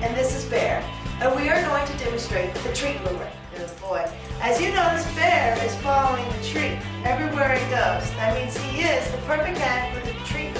and this is Bear, and we are going to demonstrate the treat lure. Good boy. As you notice, Bear is following the treat everywhere he goes. That means he is the perfect guy for the treat